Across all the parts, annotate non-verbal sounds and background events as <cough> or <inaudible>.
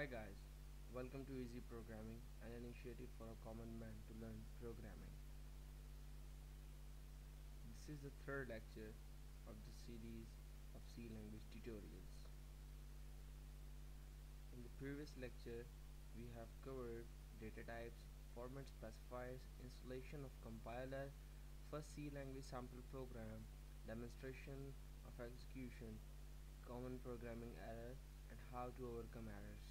Hi guys, welcome to Easy Programming, an initiative for a common man to learn programming. This is the third lecture of the series of C language tutorials. In the previous lecture, we have covered data types, format specifiers, installation of compiler, first C language sample program, demonstration of execution, common programming error, and how to overcome errors.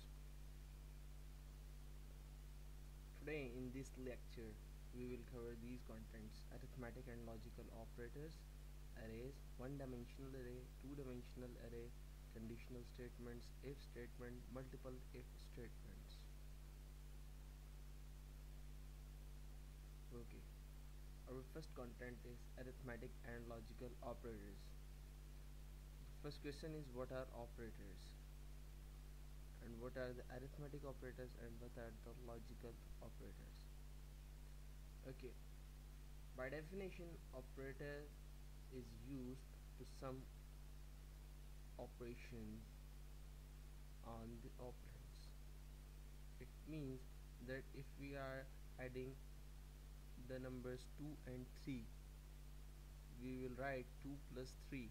Today in this lecture we will cover these contents arithmetic and logical operators arrays one dimensional array two dimensional array conditional statements if statement multiple if statements. Okay. Our first content is arithmetic and logical operators. First question is what are operators and what are the arithmetic operators and what are the logical operators? Okay. By definition operator is used to sum operations on the operands. It means that if we are adding the numbers 2 and 3 we will write 2 plus 3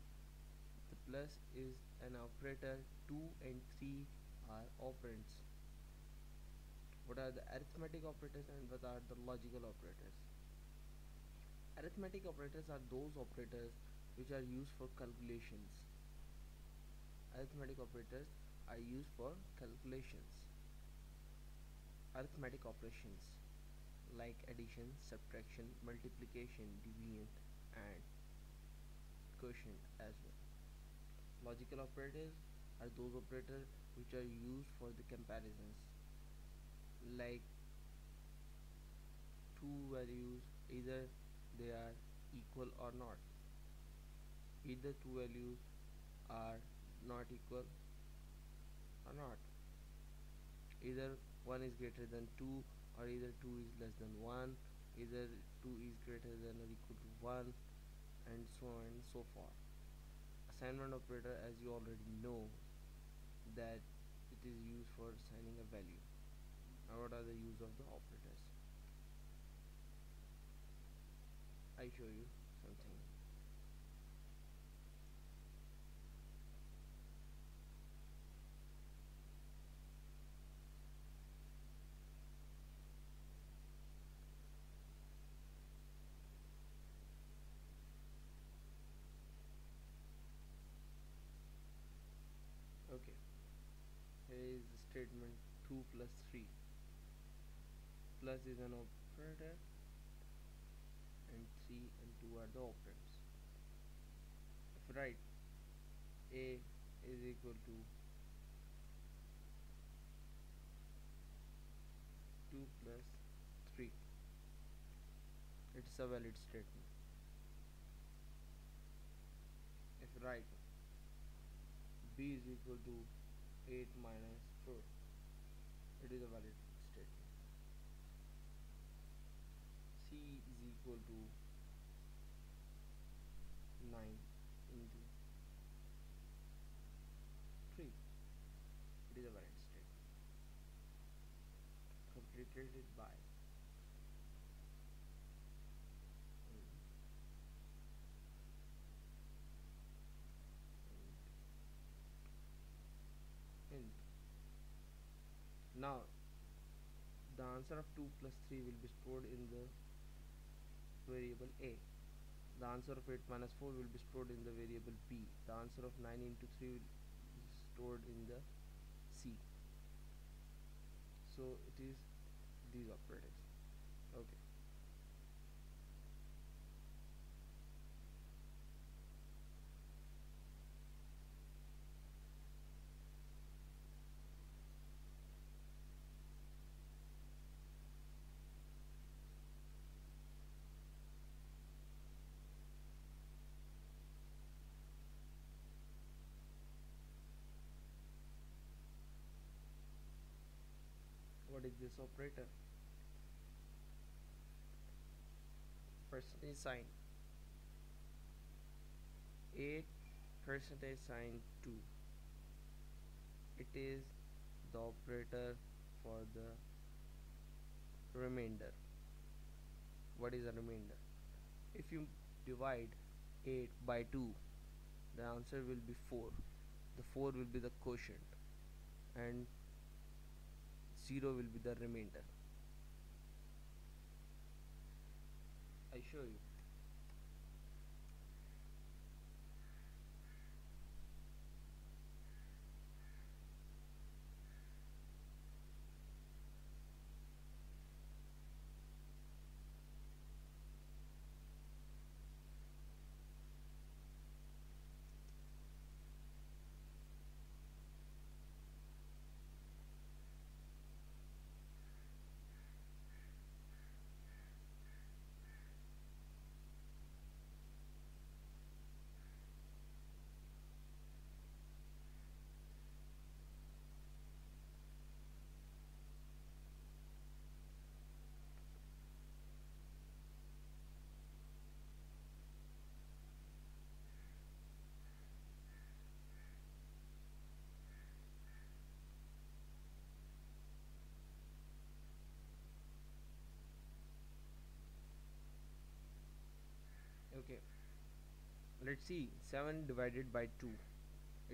the plus is an operator 2 and 3 are operands what are the arithmetic operators and what are the logical operators? Arithmetic operators are those operators which are used for calculations. Arithmetic operators are used for calculations. Arithmetic operations like addition subtraction multiplication division and quotient as well. Logical operators are those operators which are used for the comparisons. Like two values either they are equal or not. Either two values are not equal or not. Either 1 is greater than 2 or either 2 is less than 1 either 2 is greater than or equal to 1 and so on and so forth. Assignment operator as you already know that it is used for assigning a value now what are the use of the operators. I show you something okay here is the statement 2 plus 3 plus is an operator and 3 and 2 are the operands if write a is equal to 2 plus 3 it's a valid statement. If write b is equal to 8 minus 4 it is a valid statement. C is equal to 9 into 3 it is a valid statement. Completed by now the answer of 2 plus 3 will be stored in the variable a. The answer of 8 minus 4 will be stored in the variable b. The answer of 9 into 3 will be stored in the c. So it is these operators this operator. Percentage sign. 8 percentage sign 2 it is the operator for the remainder. What is a remainder? If you divide 8 by 2 the answer will be 4 the 4 will be the quotient. And 0 will be the remainder. I show you let's see 7 divided by 2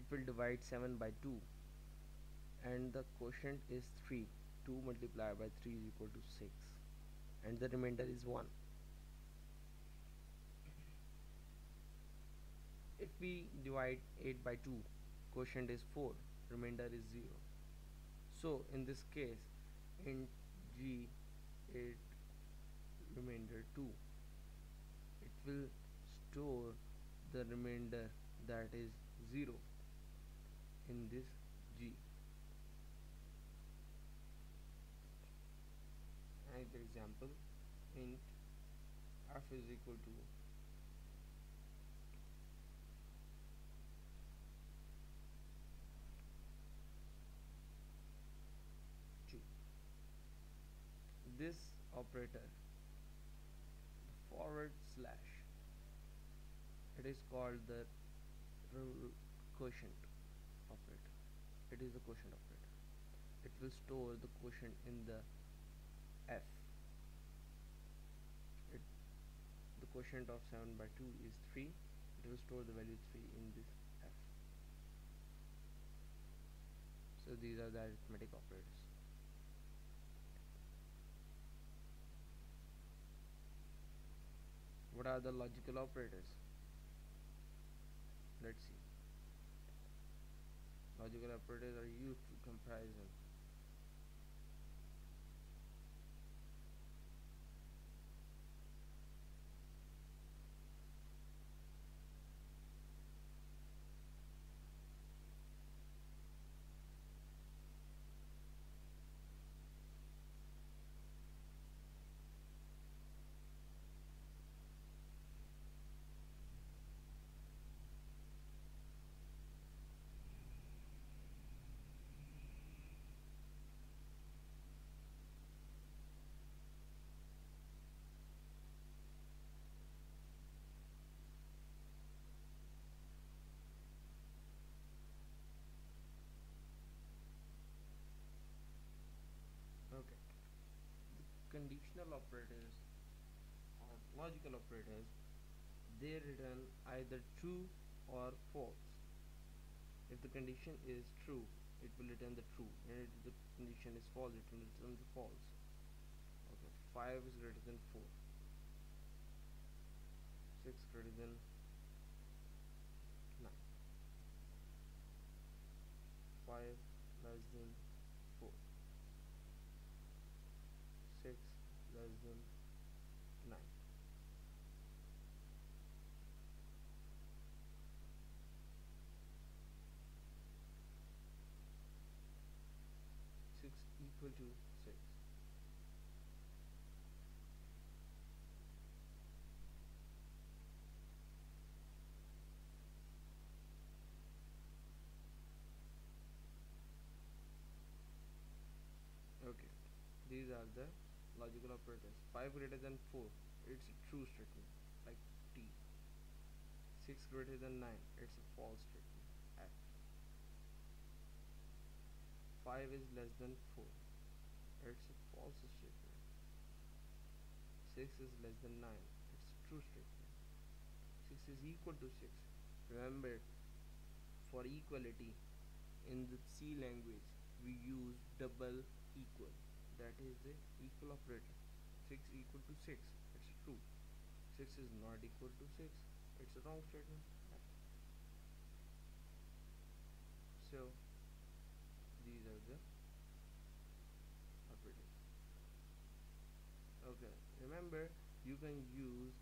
it will divide 7 by 2 and the quotient is 3 2 multiplied by 3 is equal to 6 and the remainder is 1 if we divide 8 by 2 quotient is 4 remainder is 0 so in this case in g 8 remainder 2 it will store the remainder that is 0 in this G. Another example int f is equal to. This operator forward slash it is called the quotient operator it. Is the quotient operator it. Will store the quotient in the f. It, the quotient of 7 by 2 is 3 it will store the value 3 in this f. So these are the arithmetic operators. What are the logical operators let's see. Logical operators are used to comparison conditional operators or logical operators they return either true or false. If the condition is true it will return the true. And if the condition is false it will return the false. Okay 5 is greater than 4 6 greater than 9 5 less than 4 6 less than 9 6 equal to 6 okay these are the logical operators. 5 greater than 4 it's a true statement like T. 6 greater than 9 it's a false statement F. 5 is less than 4 it's a false statement. 6 is less than 9 it's a true statement. 6 is equal to 6 remember for equality in the C language we use double equal that is the equal operator 6 equal to 6 it's true. 6 is not equal to 6 it's a wrong statement. So these are the operators okay remember you can use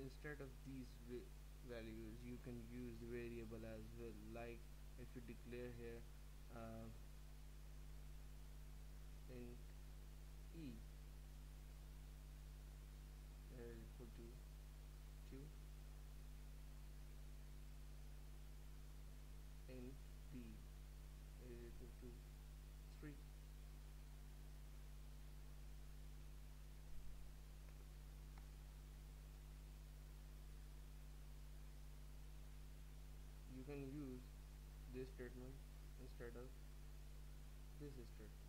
instead of these values you can use the variable as well. Like if you declare here uh, int e is equal to 2 int b is equal to 3 you can use this statement instead of this statement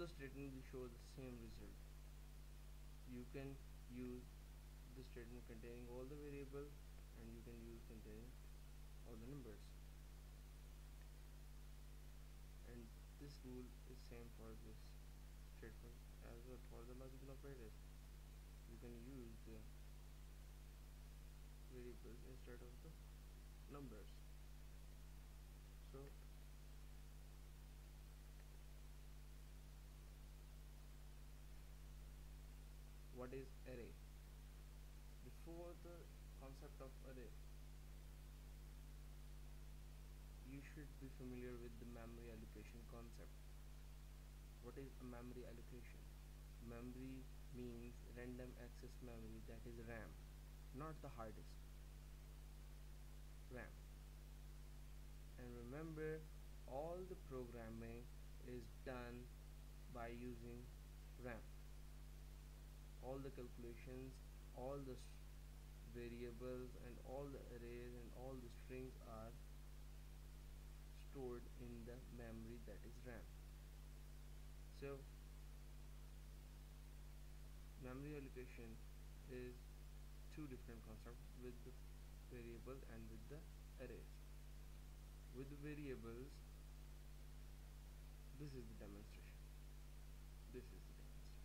the statement will show the same result. You can use the statement containing all the variables and you can use containing all the numbers. And this rule is same for this statement as well for the logical operators. You can use the variables instead of the numbers so what is array. Before the concept of array you should be familiar with the memory allocation concept. What is a memory allocation? Memory means random access memory that is RAM not the hard disk. RAM. And remember all the programming is done by using RAM all the calculations all the variables and all the arrays and all the strings are stored in the memory that is RAM. So memory allocation is two different concepts with the variables and with the arrays. With the variables this is the demonstration. This is the demonstration.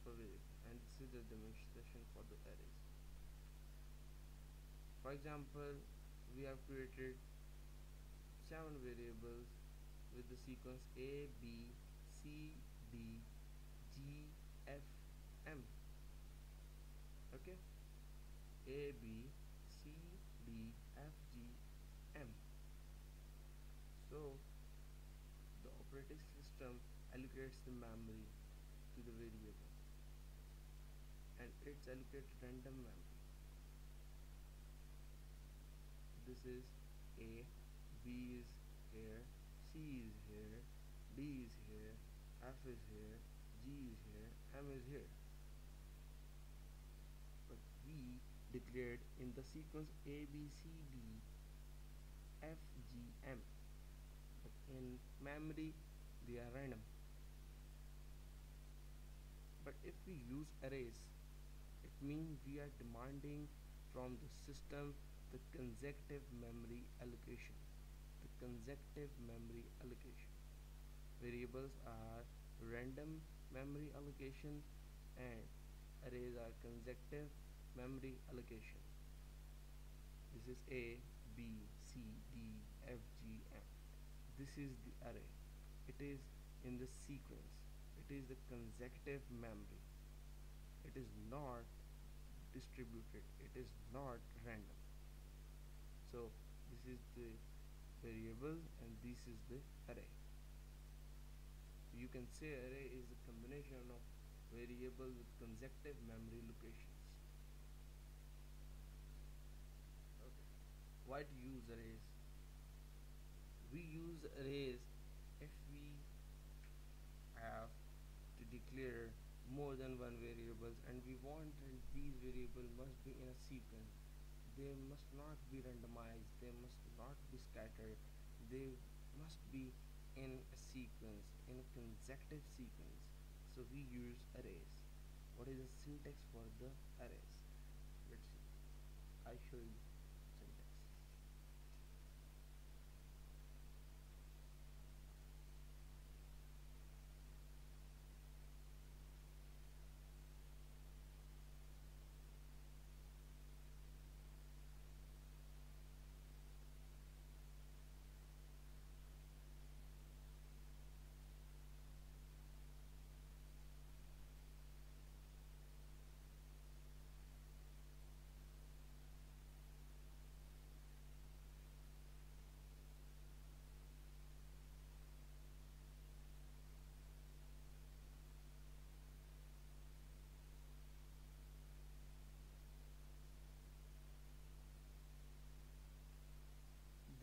For variables the demonstration for the arrays for example we have created seven variables with the sequence a b c d g f m. Okay? A b c d f g m. So the operating system allocates the memory to the variable it's allocated random memory this is a b is here c is here d is here f is here g is here m is here. But we declared in the sequence a b c d f g m. But in memory they are random. But if we use arrays means we are demanding from the system the consecutive memory allocation. The consecutive memory allocation. Variables are random memory allocation and arrays are consecutive memory allocation. This is a b c d f g m. This is the array. It is in the sequence. It is the consecutive memory. It is not distributed. It is not random. So this is the variable and this is the array. You can say array is a combination of variable with consecutive memory locations. Okay. Why to use arrays? We use arrays if we have to declare more than one variables and we want that these variables must be in a sequence. They must not be randomized they must not be scattered they must be in a sequence in a consecutive sequence. So we use arrays. What is the syntax for the arrays? Let's see. I show you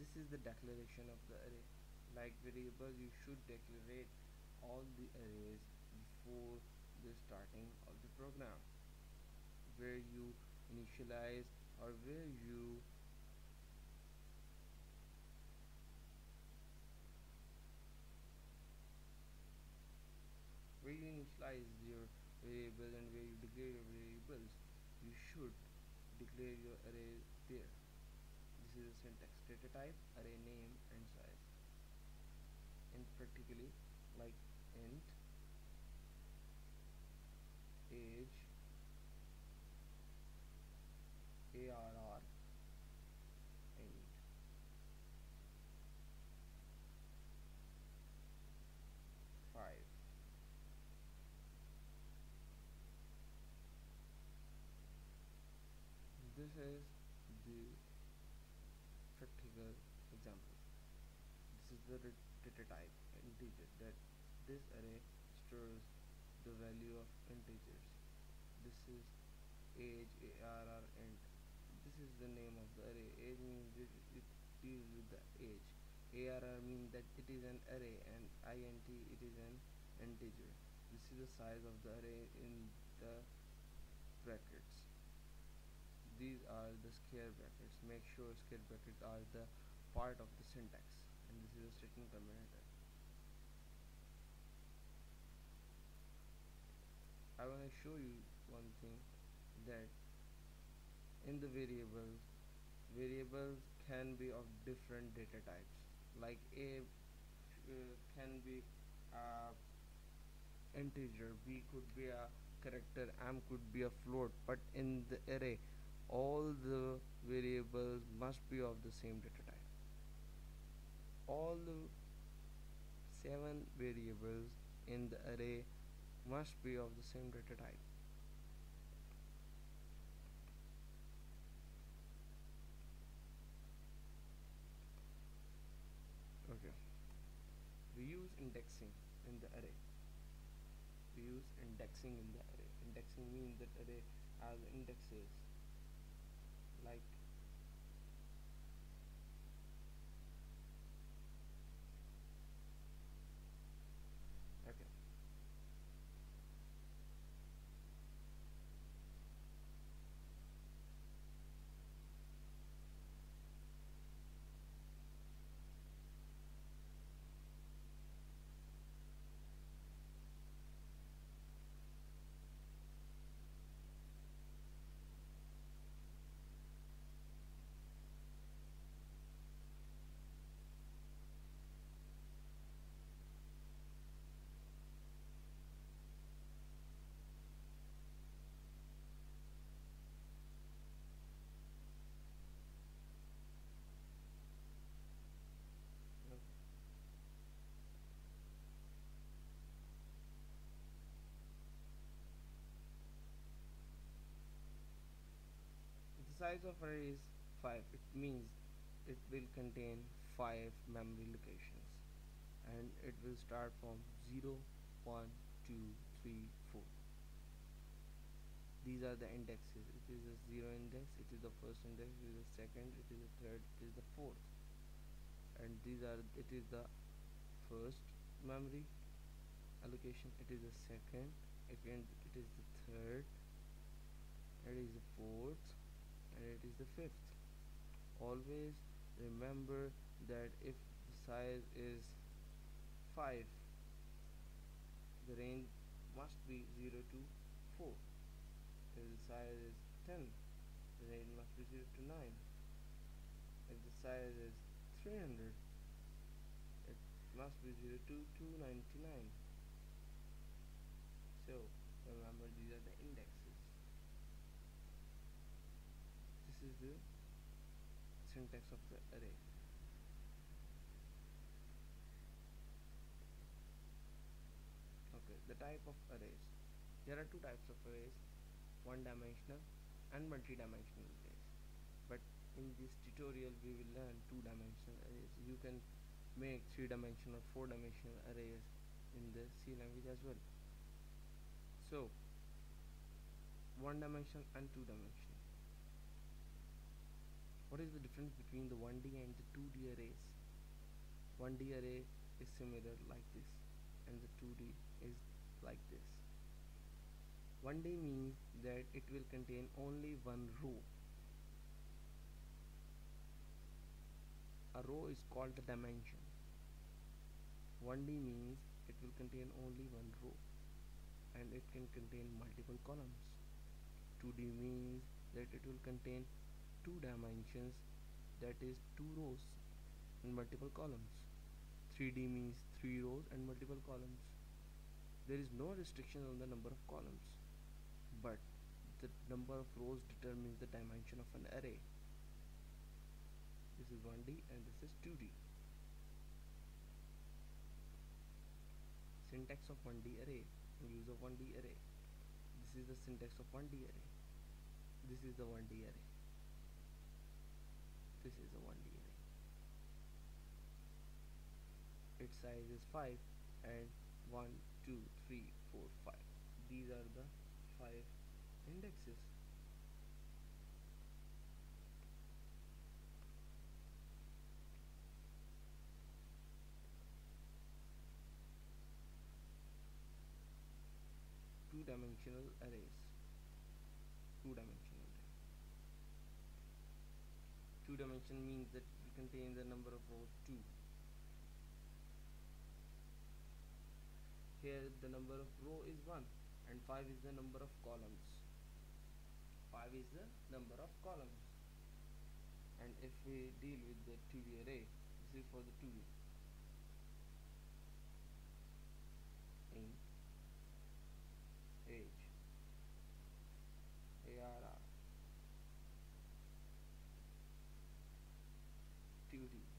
this is the declaration of the array. Like variable you should declare all the arrays before the starting of the program. Where you initialize or where you where you initialize your variables and where you declare your variables you should declare your array there is a syntax data type array name and size. In particularly like int age arr int five this is the practical example this is the data type integer that this array stores the value of integers. This is age arr int this is the name of the array. Age means it, it deals with the age. Arr means that it is an array and int it is an integer. This is the size of the array in the brackets. These are the square brackets. Make sure square brackets are the part of the syntax and this is a statement terminator I want to show you one thing that in the variables variables can be of different data types. Like a uh, can be a integer b could be a character m could be a float. But in the array all the variables must be of the same data type all the seven variables in the array must be of the same data type. Okay. We use indexing in the array. We use indexing in the array. Indexing means that array has indexes like okay size of array is 5 it means it will contain 5 memory locations. And it will start from 0 1 2 3 4 these are the indexes. It is a 0 index. It is the first index. It is the second. It is the third. It is the fourth. And these are it is the first memory allocation. It is the second. Again it is the third. It is the fourth and it is the fifth. Always remember that if the size is 5 the range must be 0 to 4 if the size is 10 the range must be 0 to 9 if the size is 300 it must be 0 to 299 so remember these are the indexes this is the syntax of the array okay the type of arrays. There are two types of arrays one dimensional and multi-dimensional arrays. But in this tutorial we will learn two dimensional arrays. You can make three dimensional four dimensional arrays in the C language as well. So one dimension and two dimension what is the difference between the 1D and the 2D arrays? 1D array is similar like this and the 2D is like this. 1D means that it will contain only one row. A row is called the dimension. 1D means it will contain only one row and it can contain multiple columns. 2D means that it will contain two dimensions that is two rows and multiple columns. 3D means three rows and multiple columns. There is no restriction on the number of columns but the number of rows determines the dimension of an array. This is 1D and this is 2D syntax of 1D array use of 1D array. This is the syntax of 1D array. This is the 1D array this is a 1D array its size is 5 and 1 2 3 4 5 these are the 5 indexes. Two-dimensional arrays. Two-dimensional array two-dimension means that it contains the number of rows 2 here the number of row is 1 and 5 is the number of columns. 5 is the number of columns. And if we deal with the 2D array this is for the 2D int age arr 2D int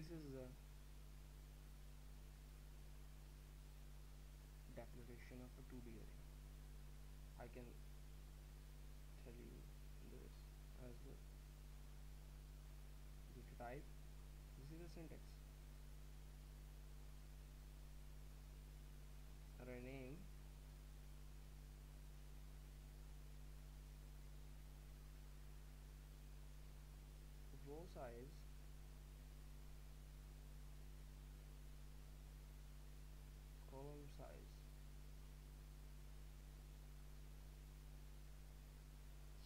this is a declaration of a 2D array I can tell you this as to type this is the syntax array name row size column size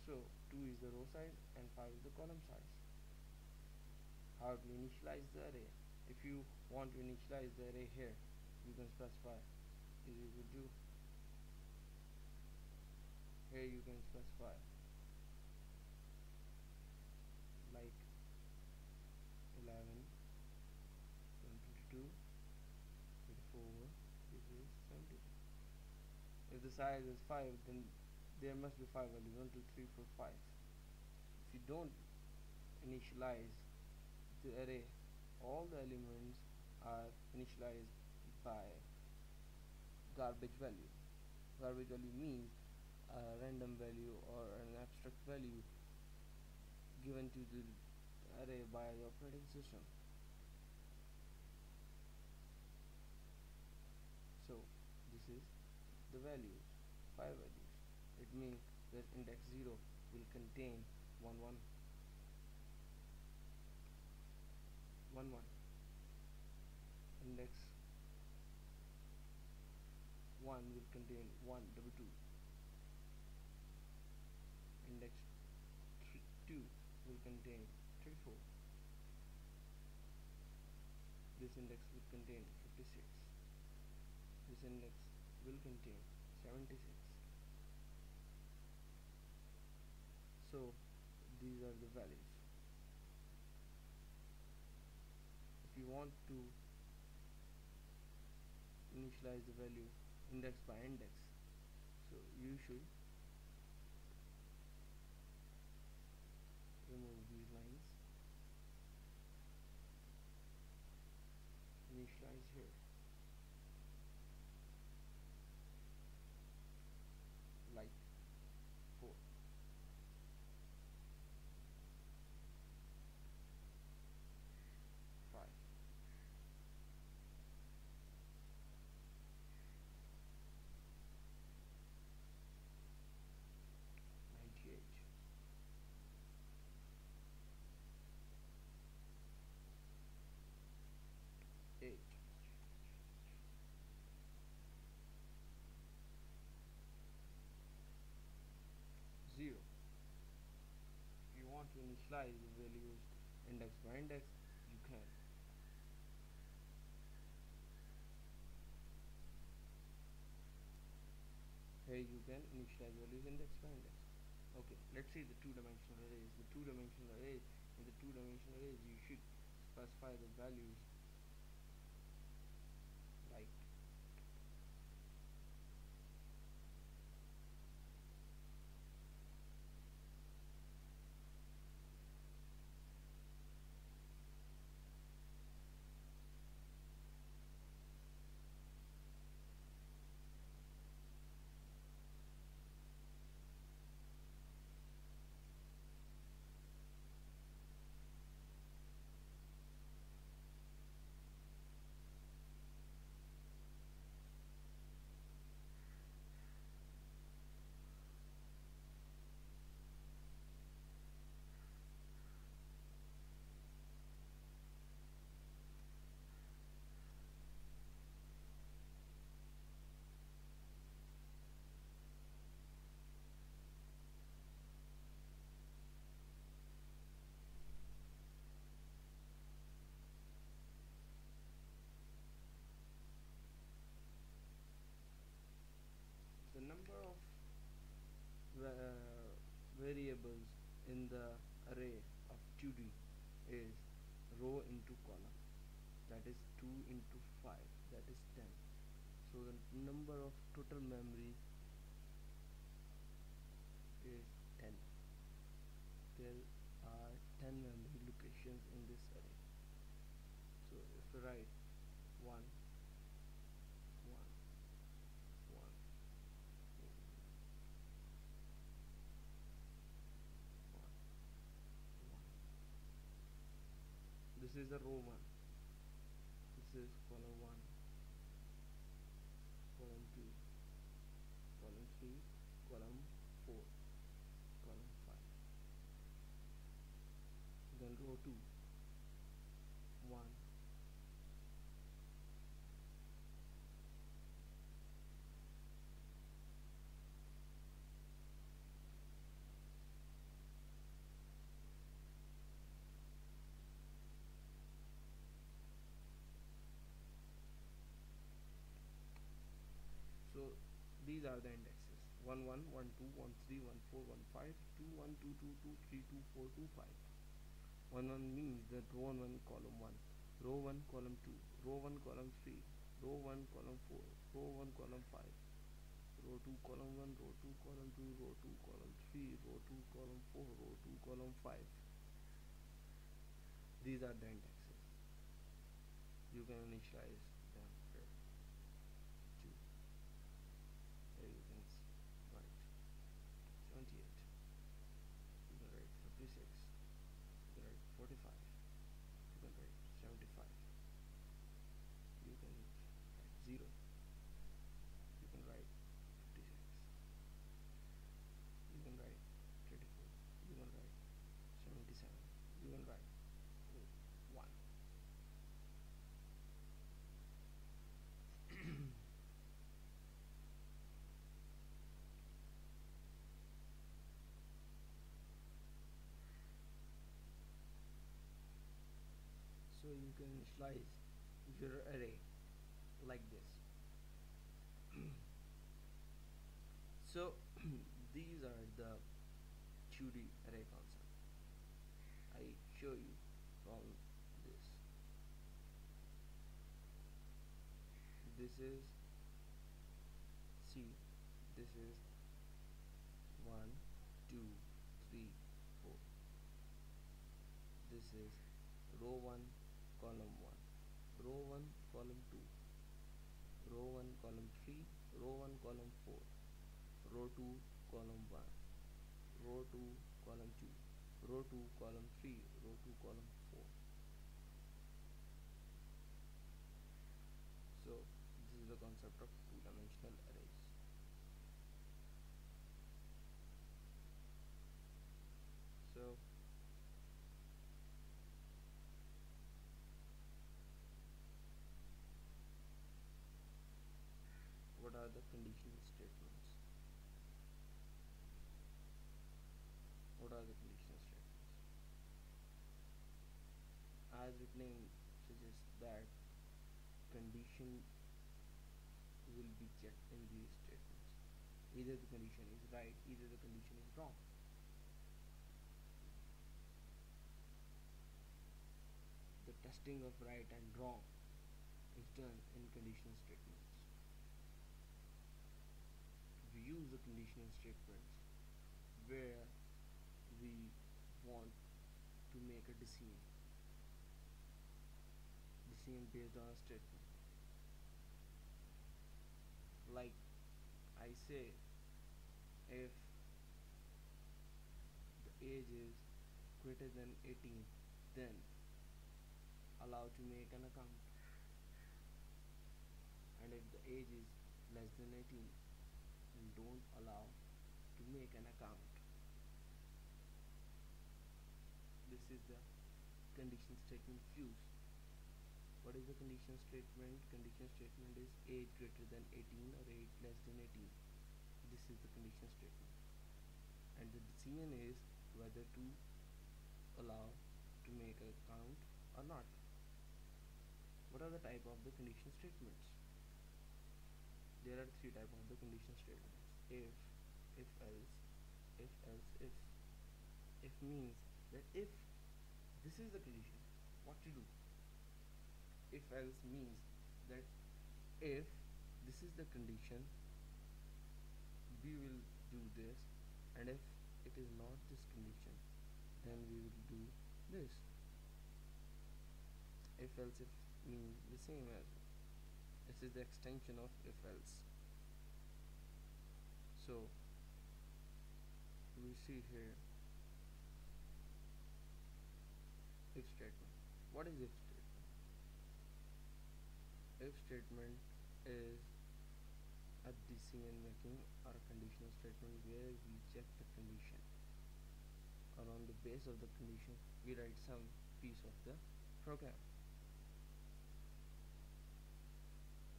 so 2 is the row size and 5 is the column size. How to initialize the array? If you want to initialize the array here you can specify is equal to here you can specify like 11 22 24 this is 70 if the size is 5 then there must be 5 values 1 2 3 4 5 if you don't initialize the array all the elements are initialized by garbage value garbage value means a random value or an abstract value given to the array by the operating system. So this is the value 5 values. It means that index 0 will contain 1 1 1 1 index. 1 will contain 1 double 2 index 2 will contain three four. This index will contain 56 this index will contain 76 so these are the values. If you want to initialize the value index by index so you should remove these lines initialize here like 4 5 98 8 0 you want to initialize the values index by index you can. Here you can initialize values index by index. Okay let's see the two-dimensional arrays. The two-dimensional arrays in the two-dimensional arrays you should specify the values like the number of va uh, variables in the array of 2D is row into column. That is 2 into 5 that is 10 so the number of total memory is 10 there are 10 memory locations in this array. So if we write 1 this is the row 1 this is column 1 column 2 column 3 column 4 column 5 then row 2 1 so these are the indexes. 1 1 1 2 1 3 1 4 1 5 2 1 2 2 2 3 2 4 2 5 1 1 means that row 1 column 1 row 1 column 2 row 1 column 3 row 1 column 4 row 1 column 5 row 2 column 1 row 2 column 2 row 2 column 3 row 2 column 4 row 2 column 5 these are the indexes. You can initialize them here too there you can initialize your array like this. <clears throat> So <clears throat> these are the 2D array concept. I show you from this. This is see this is 1 2 3 4 this is row 1 column 1 row 1 column 2 row 1 column 3 row 1 column 4 row 2 column 1 row 2 column 2 row 2 column 3 row 2 column 4 so this is the concept of two dimensional arrays so what are the conditional statements what are the conditional statements as its name suggests that condition will be checked in these statements. Either the condition is right either the condition is wrong. The testing of right and wrong is done in conditional statements. We use the conditional statements where we want to make a decision. Decision based on a statement like I say if the age is greater than 18 then allow to make an account and if the age is less than 18 and don't allow to make an account. This is the condition statement fuse. What is the condition statement? Condition statement is age greater than 18 or age less than 18. This is the condition statement. And the decision is whether to allow to make a count or not. What are the type of the condition statements? there are three type of the condition statements if if else if else if if means that if this is the condition what to do if else means that if this is the condition we will do this and if it is not this condition then we will do this. If else if means the same as this is the extension of if else. So we see here if statement. What is if if statement is a decision making or conditional statement where we check the condition. Or on the base of the condition we write some piece of the program.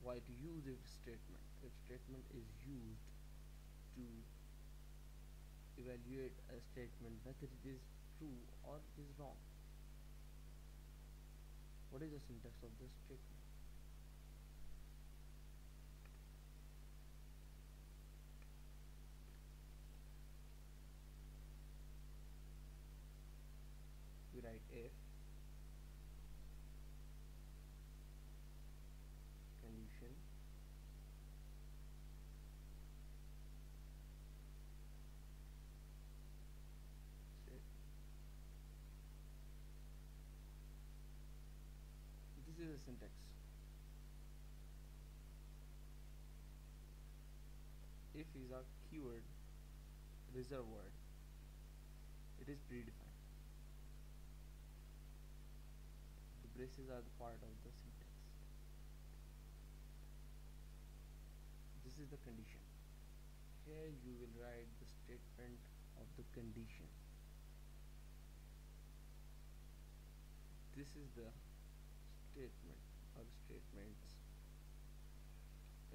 Why to use if statement if statement is used to evaluate a statement whether it is true or it is wrong. What is the syntax of this statement syntax if is a keyword reserve word it is predefined. The braces are the part of the syntax. This is the condition. Here you will write the statement of the condition. This is the statement or statements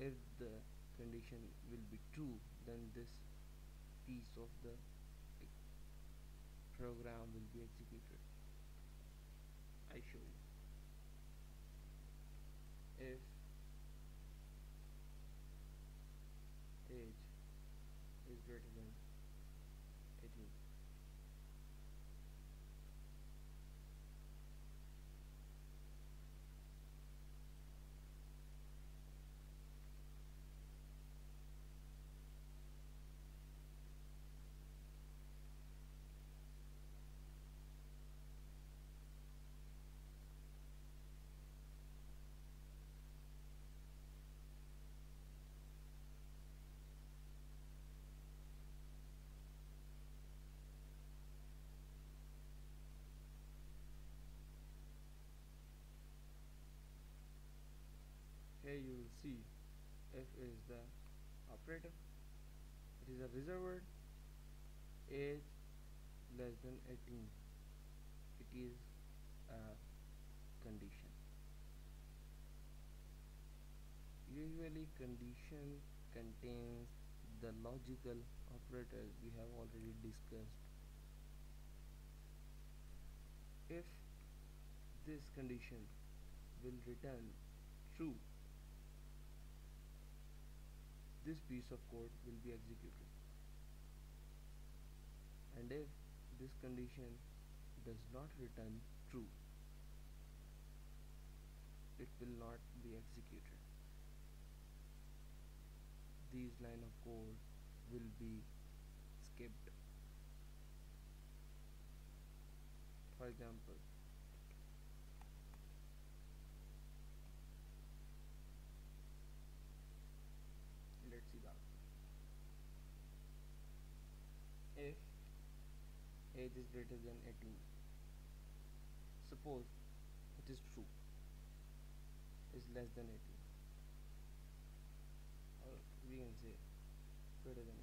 if the condition will be true then this piece of the program will be executed. I show you. If see if is the operator. It is a reserved age less than 18 it is a condition. Usually condition contains the logical operators we have already discussed. If this condition will return true this piece of code will be executed. And if this condition does not return true it will not be executed. These line of code will be skipped. For example if age is greater than 18 suppose it is true is less than 18 or we can say greater than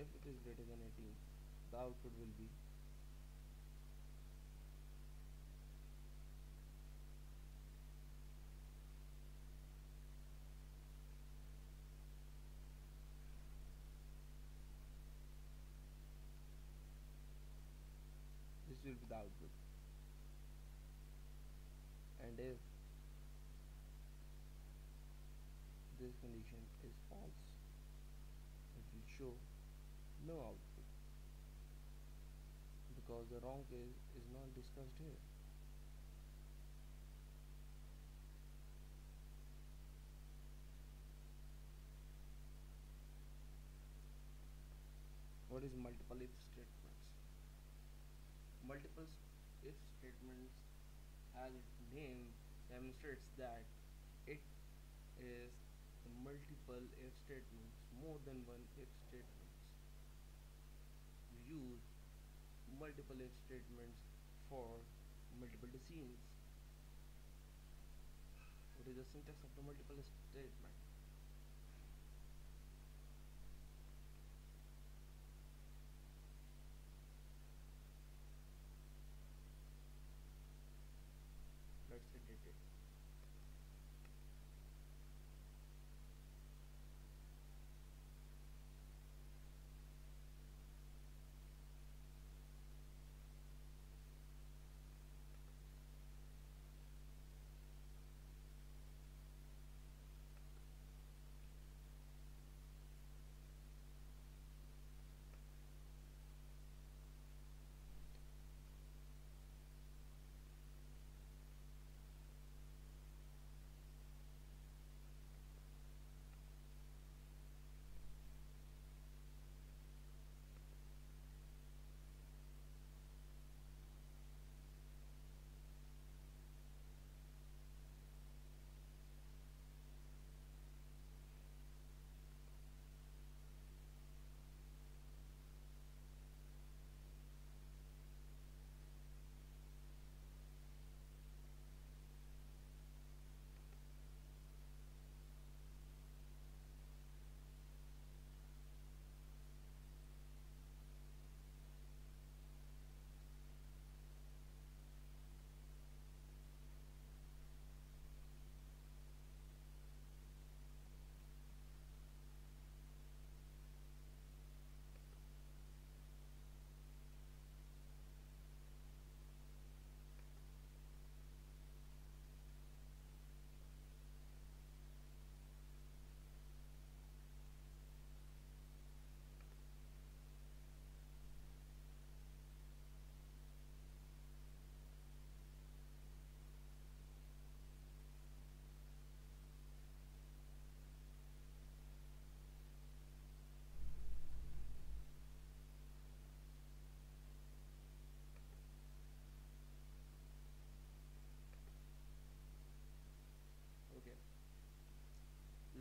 18 if it is greater than 18 the output will be if this condition is false it will show no output because the wrong case is not discussed here. What is multiple if statements? Multiple if statements as its name demonstrates that it is multiple if statements more than one if statements. We use multiple if statements for multiple decisions. What is the syntax of the multiple statement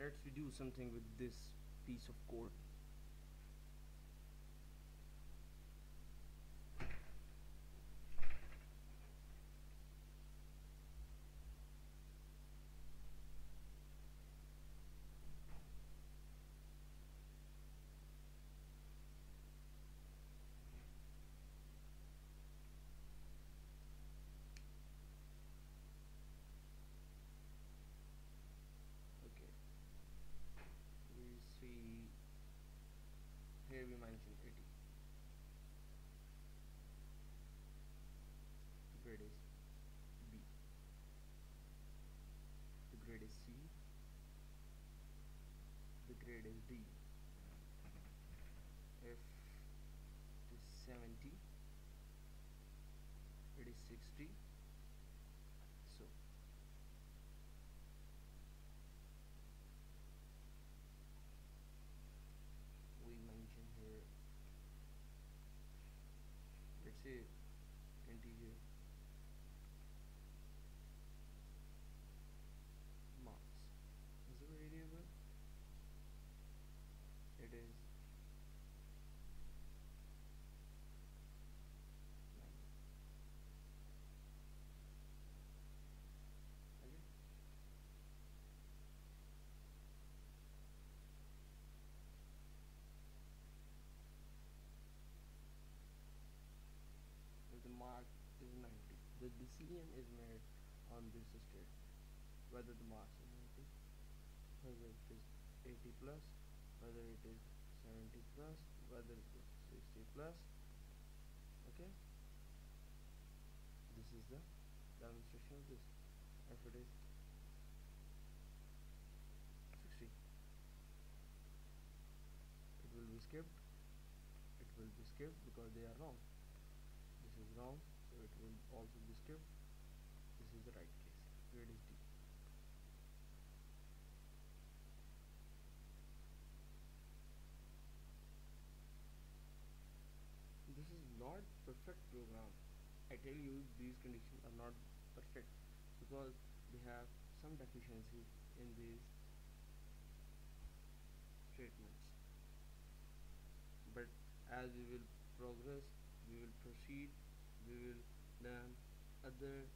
let's do something with this piece of code okay we see here we mention 80 the grade is B the grade is C the grade is D if it is 70 it is 60 so we mention here let's say integer marks is a variable it is 90 okay if the mark is 90 the is made on this state whether the is 90 whether it is 80 plus whether it is 70 plus whether it is 60 plus okay? This is the demonstration of this. If it is 60 it will be skipped. It will be skipped because they are wrong. This is wrong it will also be this is the right case. Grade is D. This is not perfect program. I tell you these conditions are not perfect because they have some deficiencies in these statements but as we will progress we will proceed we will learn other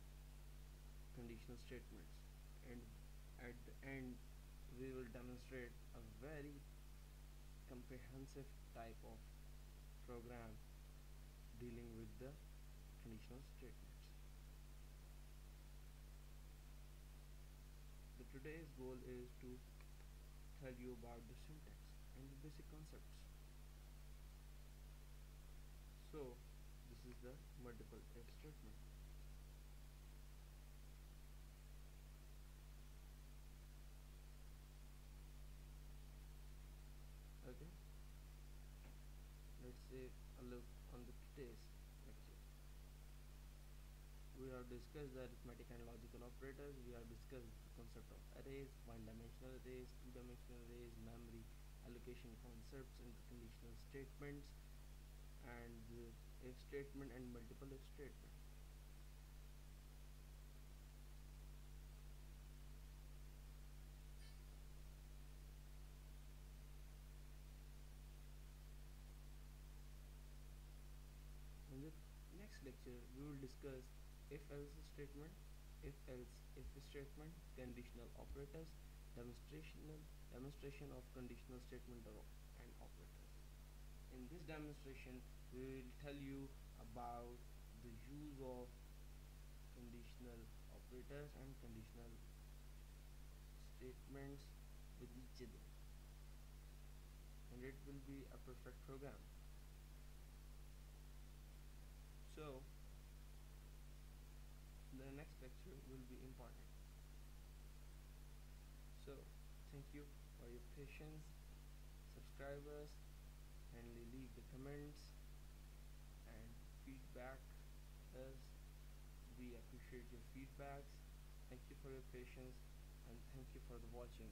conditional statements. And at the end we will demonstrate a very comprehensive type of program dealing with the conditional statements. The today's goal is to tell you about the syntax and the basic concepts. So the multiple if statement okay. Let's say a look on the today's lecture we have discussed the arithmetic and logical operators. We have discussed the concept of arrays one dimensional arrays two dimensional arrays memory allocation concepts and conditional statements and if statement and multiple if statement. In the next lecture we will discuss if else statement if else if statement conditional operators demonstration of conditional statement and operators in this demonstration we will tell you about the use of conditional operators and conditional statements with each other. And it will be a perfect program. So the next lecture will be important. So thank you for your patience. Subscribers kindly leave the comments we appreciate your feedbacks. Thank you for your patience and thank you for the watching